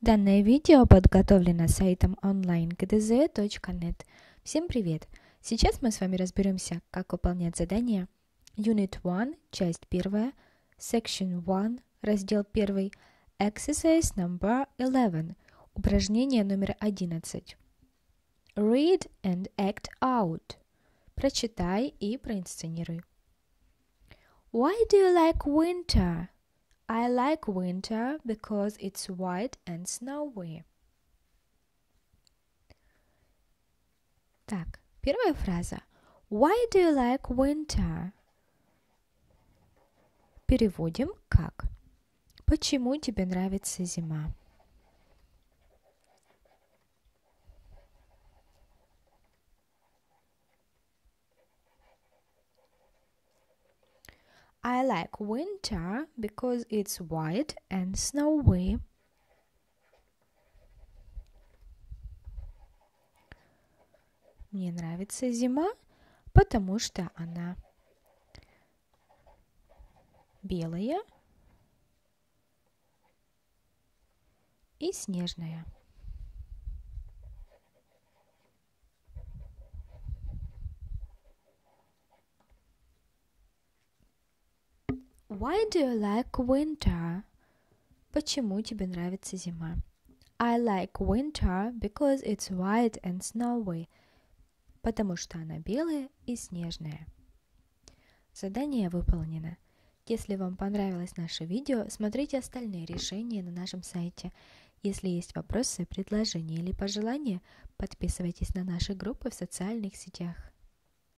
Данное видео подготовлено сайтом onlinegdz.net. Всем привет! Сейчас мы с вами разберемся, как выполнять задание Unit 1, часть 1, Section 1, раздел 1, Exercise number 11, упражнение номер 11. Read and act out. Прочитай и проинсценируй. Why do you like winter? I like winter because it's white and snowy. Так, первая фраза. Why do you like winter? Переводим как. Почему тебе нравится зима? I like winter because it's white and snowy. Мне нравится зима, потому что она белая и снежная. Why do you like winter? Почему тебе нравится зима? I like winter because it's white and snowy. Потому что она белая и снежная. Задание выполнено. Если вам понравилось наше видео, смотрите остальные решения на нашем сайте. Если есть вопросы, предложения или пожелания, подписывайтесь на наши группы в социальных сетях.